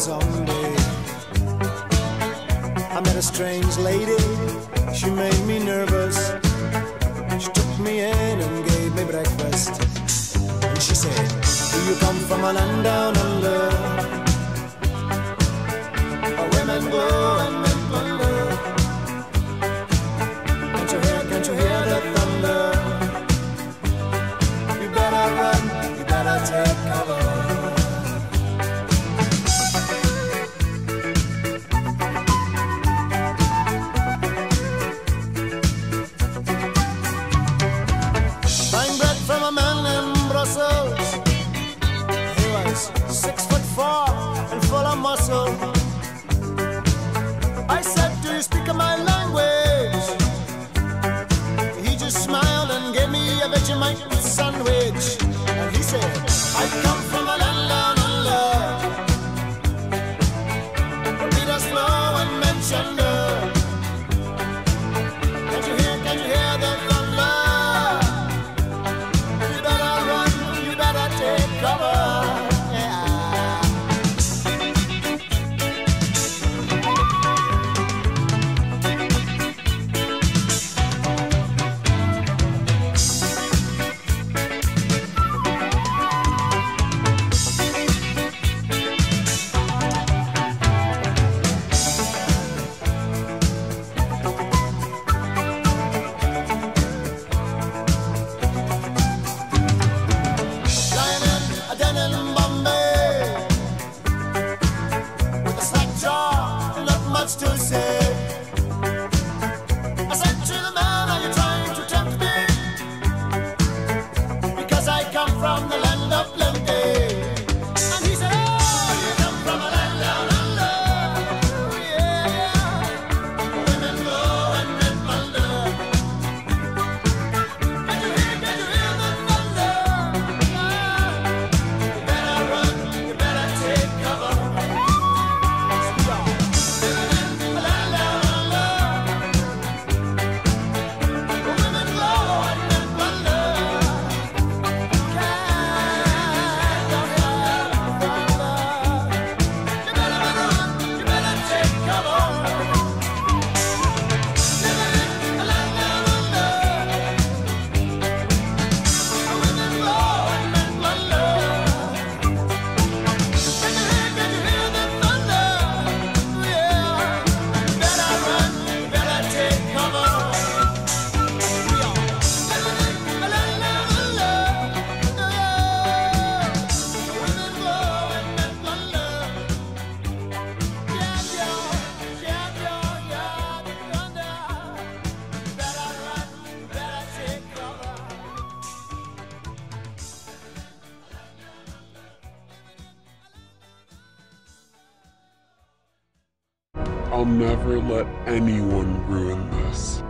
I met a strange lady, she made me nervous. She took me in and gave me breakfast. And she said, Do you come from a land down soul. much to say. I said to the man, Are you trying to tempt me? Because I come from the land. I'll never let anyone ruin this.